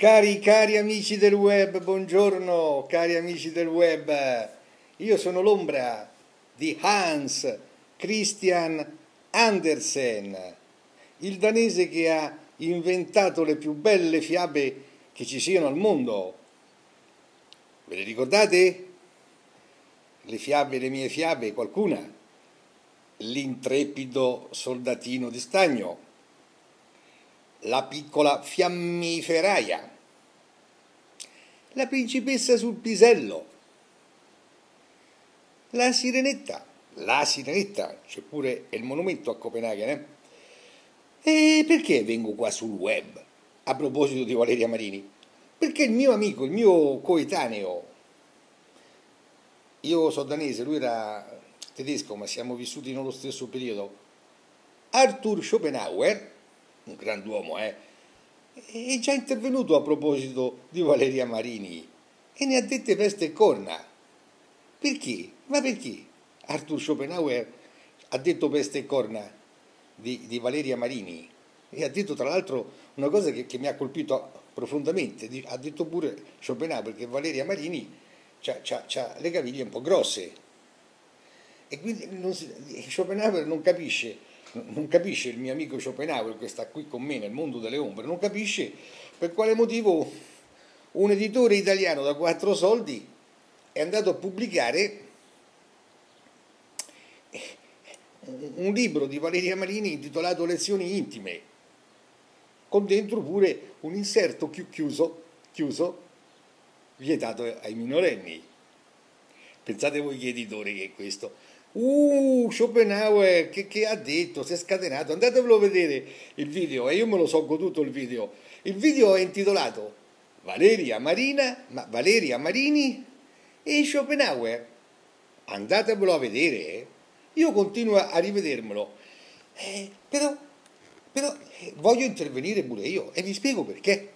Cari, cari amici del web, buongiorno, cari amici del web. Io sono l'ombra di Hans Christian Andersen, il danese che ha inventato le più belle fiabe che ci siano al mondo. Ve le ricordate? Le fiabe, le mie fiabe, qualcuna? L'intrepido soldatino di stagno la piccola fiammiferaia, la principessa sul pisello, la sirenetta, la sirenetta, c'è pure il monumento a Copenaghen. Eh? E perché vengo qua sul web a proposito di Valeria Marini? Perché il mio amico, il mio coetaneo, io sono danese, lui era tedesco, ma siamo vissuti nello stesso periodo, Arthur Schopenhauer, un grand'uomo, eh, è già intervenuto a proposito di Valeria Marini e ne ha dette peste e corna. Perché? Ma perché? Arthur Schopenhauer ha detto peste e corna di, di Valeria Marini e ha detto tra l'altro una cosa che, che mi ha colpito profondamente, ha detto pure Schopenhauer che Valeria Marini ha le caviglie un po' grosse e quindi non si, Schopenhauer non capisce non capisce il mio amico Schopenhauer che sta qui con me nel mondo delle ombre, non capisce per quale motivo un editore italiano da quattro soldi è andato a pubblicare un libro di Valeria Marini intitolato Lezioni intime, con dentro pure un inserto chiuso, chiuso vietato ai minorenni. Pensate voi che editore che è questo? Uh, Schopenhauer, che, che, ha detto? Si è scatenato. Andatevelo a vedere il video e io me lo so goduto il video. Il video è intitolato Valeria Marina, ma Valeria Marini e Schopenhauer. Andatevelo a vedere. Eh. Io continuo a rivedermelo. Eh, però, però eh, voglio intervenire pure io e vi spiego perché.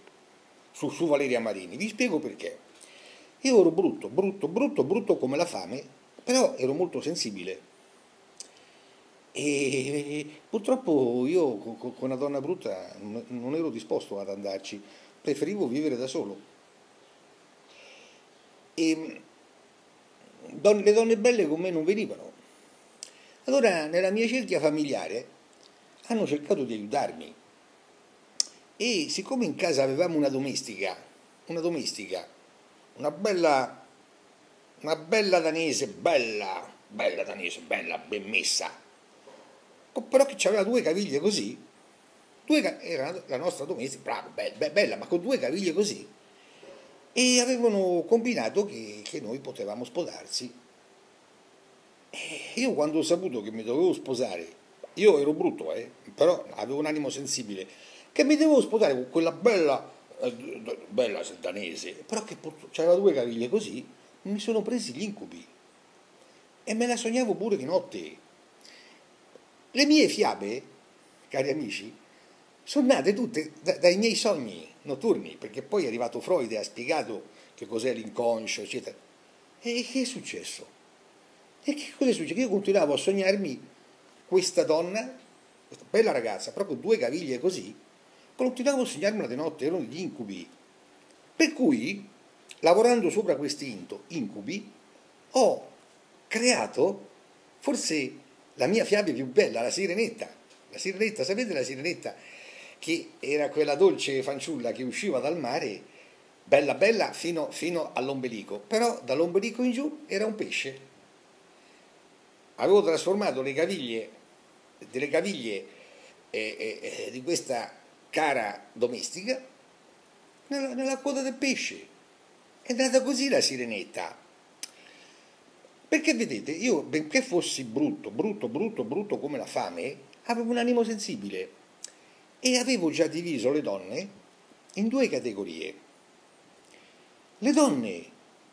Su, su Valeria Marini, vi spiego perché. Io ero brutto, brutto, brutto, brutto come la fame però ero molto sensibile. E purtroppo io con una donna brutta non ero disposto ad andarci, preferivo vivere da solo. E le donne belle con me non venivano. Allora nella mia cerchia familiare hanno cercato di aiutarmi e siccome in casa avevamo una domestica, una domestica, una bella una bella danese, bella, bella danese, bella, ben messa, però che aveva due caviglie così, due, era la nostra domestica, brava, bella, bella, ma con due caviglie così, e avevano combinato che, che noi potevamo sposarsi. E io quando ho saputo che mi dovevo sposare, io ero brutto, eh, però avevo un animo sensibile, che mi dovevo sposare con quella bella, eh, bella danese, però che aveva due caviglie così, mi sono presi gli incubi e me la sognavo pure di notte. Le mie fiabe, cari amici, sono nate tutte da, dai miei sogni notturni, perché poi è arrivato Freud e ha spiegato che cos'è l'inconscio, eccetera. E che è successo? E che cosa è successo? Io continuavo a sognarmi questa donna, questa bella ragazza, proprio due caviglie così, continuavo a sognarmela di notte, erano degli incubi. Per cui lavorando sopra questi incubi, ho creato forse la mia fiaba più bella, la sirenetta. La sirenetta, sapete la sirenetta? Che era quella dolce fanciulla che usciva dal mare, bella bella fino, fino all'ombelico, però dall'ombelico in giù era un pesce. Avevo trasformato le caviglie, delle caviglie eh, eh, eh di questa cara domestica nella, nella coda del pesce è andata così la sirenetta. Perché vedete, io benché fossi brutto, brutto, brutto, brutto come la fame, avevo un animo sensibile e avevo già diviso le donne in due categorie. Le donne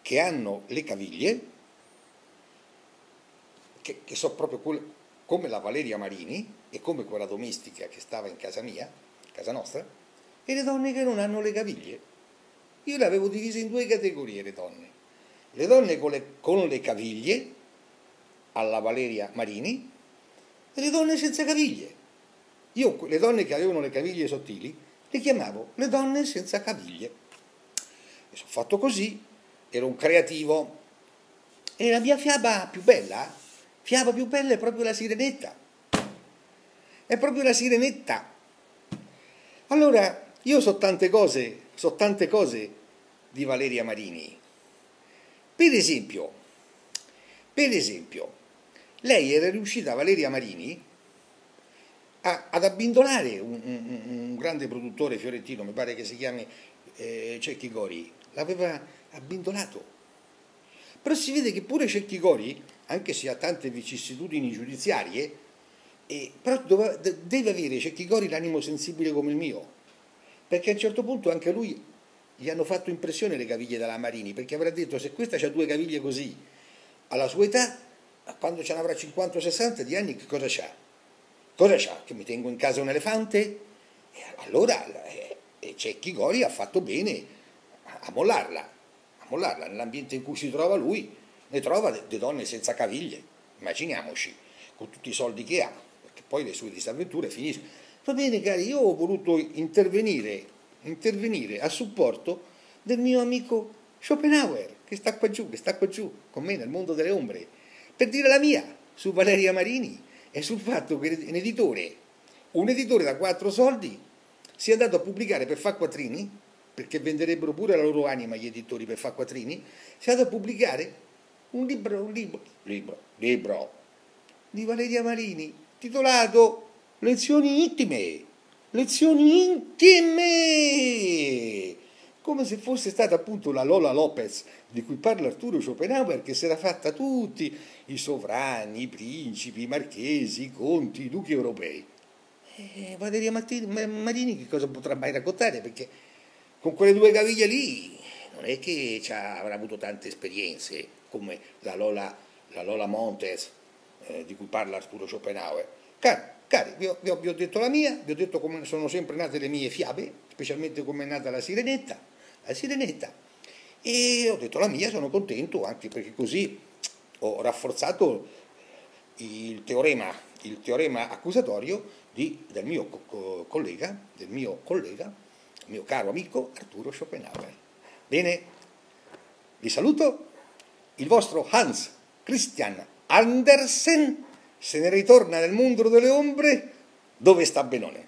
che hanno le caviglie, che, che sono proprio quelle, come la Valeria Marini e come quella domestica che stava in casa mia, casa nostra, e le donne che non hanno le caviglie. Io le avevo divise in due categorie le donne. Le donne con le, con le caviglie, alla Valeria Marini, e le donne senza caviglie. Io le donne che avevano le caviglie sottili le chiamavo le donne senza caviglie. E sono fatto così, ero un creativo. E la mia fiaba più bella, fiaba più bella è proprio la sirenetta. È proprio la sirenetta. Allora, io so tante cose, so tante cose di Valeria Marini. Per esempio, per esempio, lei era riuscita, Valeria Marini, a, ad abbindolare un, un, un, grande produttore fiorentino, mi pare che si chiami eh, Cecchi Gori, l'aveva abbindolato. Però si vede che pure Cecchi Gori, anche se ha tante vicissitudini giudiziarie, eh, però dove, deve avere Cecchi Gori l'animo sensibile come il mio perché a un certo punto anche lui gli hanno fatto impressione le caviglie della Marini, perché avrà detto se questa ha due caviglie così, alla sua età, quando ce n'avrà 50 o 60 di anni, che cosa c'ha? Cosa c'ha? Che mi tengo in casa un elefante? E allora eh, Cecchi Gori ha fatto bene a mollarla, a mollarla. Nell'ambiente in cui si trova lui, ne trova le donne senza caviglie, immaginiamoci, con tutti i soldi che ha, perché poi le sue disavventure finiscono Va bene cari, io ho voluto intervenire, intervenire a supporto del mio amico Schopenhauer, che sta qua giù, che sta qua giù, con me nel mondo delle ombre, per dire la mia su Valeria Marini e sul fatto che un editore, un editore da quattro soldi, sia andato a pubblicare per far quattrini, perché venderebbero pure la loro anima gli editori per far quattrini, sia andato a pubblicare un libro, un libro, libro, libro di Valeria Marini, titolato lezioni intime, lezioni intime, come se fosse stata appunto la Lola Lopez di cui parla Arturo Schopenhauer, che si era fatta tutti i sovrani, i principi, i marchesi, i conti, i duchi europei. E Valeria Marini che cosa potrà mai raccontare? Perché con quelle due caviglie lì non è che avrà avuto tante esperienze come la Lola, la Lola Montes eh, di cui parla Arturo Schopenhauer. Caro, Cari, vi ho, vi, ho, vi ho, detto la mia, vi ho detto come sono sempre nate le mie fiabe, specialmente come è nata la sirenetta, la sirenetta, e ho detto la mia, sono contento anche perché così ho rafforzato il teorema, il teorema accusatorio di, del mio co- collega, del mio collega, mio caro amico Arturo Schopenhauer. Bene, vi saluto, il vostro Hans Christian Andersen se ne ritorna nel mondo delle ombre dove sta Benone.